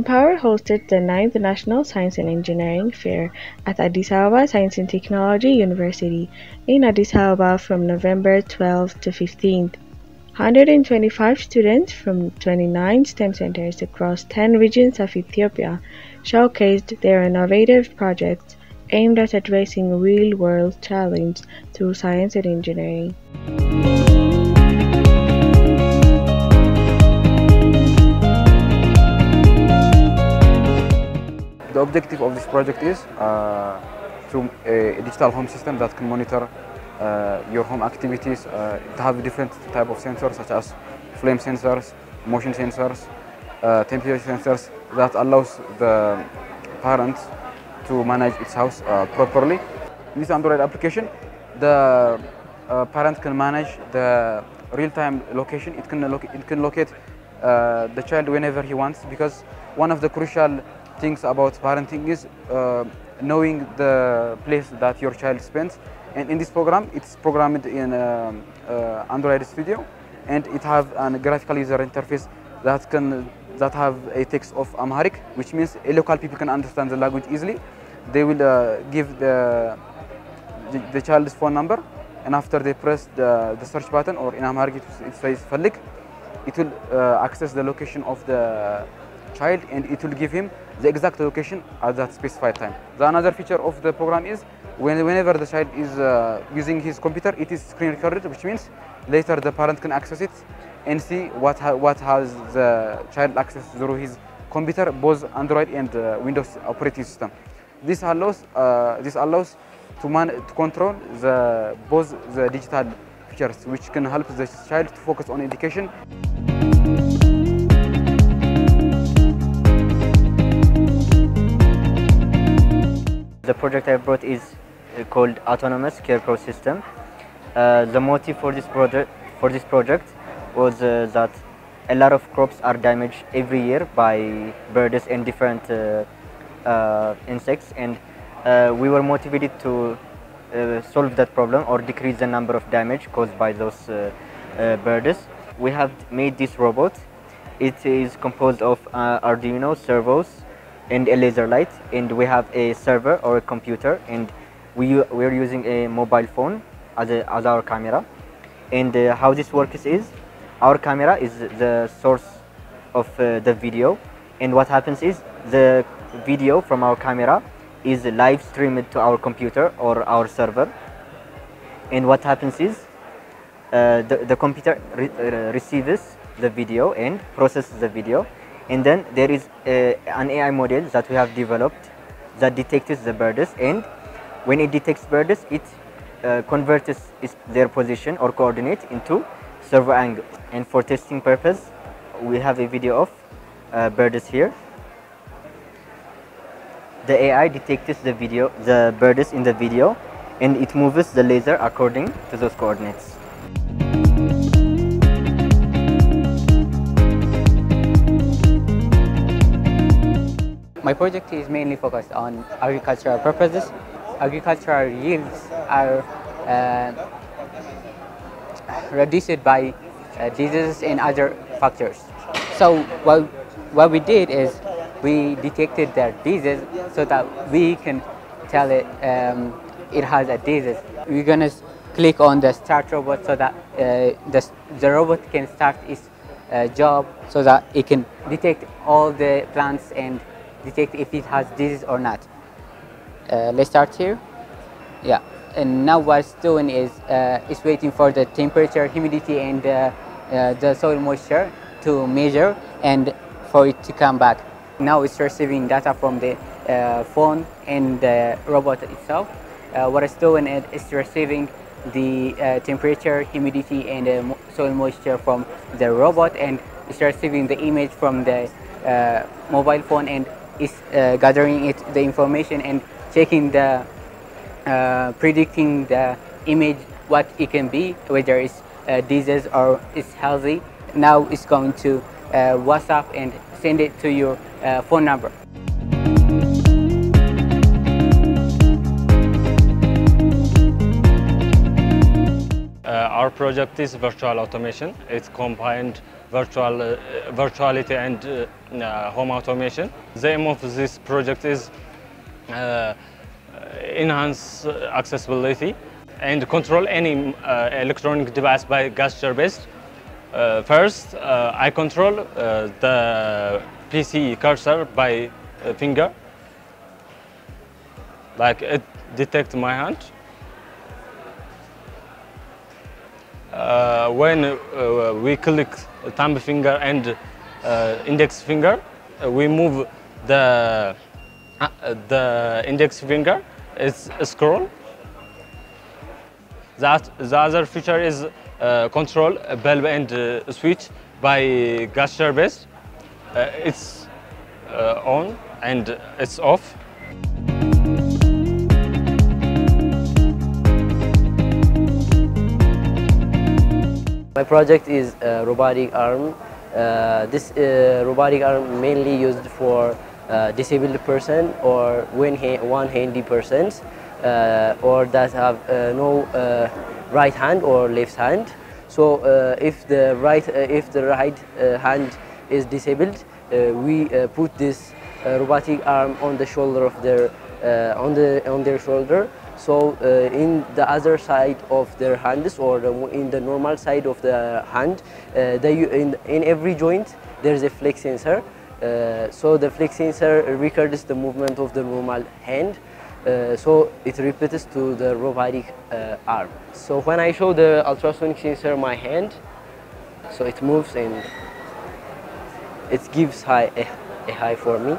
Power hosted the 9th National Science and Engineering Fair at Addis Ababa Science and Technology University in Addis Ababa from November 12 to 15th. 125 students from 29 STEM centers across 10 regions of Ethiopia showcased their innovative projects aimed at addressing real-world challenges through science and engineering. The objective of this project is uh, through a digital home system that can monitor uh, your home activities. Uh, to have different type of sensors such as flame sensors, motion sensors, uh, temperature sensors that allows the parents to manage its house uh, properly. In this Android application, the uh, parent can manage the real-time location. It can, it can locate uh, the child whenever he wants because one of the crucial things about parenting is uh, knowing the place that your child spends. And in this program, it's programmed in uh, uh, Android Studio, and it have a graphical user interface that can that have a text of Amharic, which means a local people can understand the language easily. They will uh, give the, the the child's phone number, and after they press the, the search button, or in Amharic it, it says Falik, it will uh, access the location of the child and it will give him the exact location at that specified time. The another feature of the program is when, whenever the child is uh, using his computer, it is screen recorded, which means later the parent can access it and see what, ha what has the child access through his computer, both Android and uh, Windows operating system. This allows, uh, this allows to, man to control the, both the digital features, which can help the child to focus on education. The project I brought is uh, called Autonomous Scarecrow System. Uh, the motive for this project for this project was uh, that a lot of crops are damaged every year by birds and different uh, uh, insects, and uh, we were motivated to solve that problem or decrease the number of damage caused by those birds. We have made this robot. It is composed of Arduino servos and a laser light and we have a server or a computer and we we're using a mobile phone as, a, as our camera. And uh, how this works is our camera is the source of uh, the video. And what happens is the video from our camera is live streamed to our computer or our server. And what happens is uh, the, the computer re uh, receives the video and processes the video and then there is a, an AI model that we have developed that detects the birds and when it detects birds it uh, converts their position or coordinate into servo angle. And for testing purpose we have a video of uh, birds here. The AI detects the video the birds in the video and it moves the laser according to those coordinates My project is mainly focused on agricultural purposes. Agricultural yields are uh, reduced by uh, diseases and other factors. So what, what we did is we detected their disease so that we can tell it um, it has a disease. We're gonna click on the start robot so that uh, the, the robot can start its uh, job so that it can detect all the plants and detect if it has disease or not. Uh, let's start here. Yeah, and now what it's doing is uh, it's waiting for the temperature, humidity, and uh, uh the soil moisture to measure and for it to come back. Now it's receiving data from the uh, phone and the robot itself. Uh, what it's doing is it's receiving the temperature, humidity, and soil moisture from the robot, and it's receiving the image from the mobile phone and is uh, gathering it, the information and checking the, uh, predicting the image, what it can be, whether it's uh, disease or it's healthy. Now it's going to WhatsApp and send it to your phone number. Our project is virtual automation. It combined virtual uh, virtuality and uh, uh, home automation. The aim of this project is uh, enhance accessibility and control any uh, electronic device by gesture based. Uh, first, uh, I control uh, the PC cursor by uh, finger. Like it detects my hand. When uh, we click thumb finger and uh, index finger, uh, we move the the index finger. It's a scroll. That the other feature is control bulb and switch by gesture based. It's on and it's off. My project is a robotic arm. Uh, this uh, robotic arm mainly used for uh, disabled person or when ha one handy persons uh, or that have uh, no uh, right hand or left hand. So uh, if the right uh, if the right uh, hand is disabled, uh, we uh, put this uh, robotic arm on the shoulder of their uh, on the on their shoulder. So uh, in the other side of their hands or in the normal side of the hand, uh, they, in, in every joint there is a flex sensor. Uh, so the flex sensor records the movement of the normal hand. Uh, so it repeats to the robotic uh, arm. So when I show the ultrasonic sensor my hand, so it moves and it gives high, a, a high for me.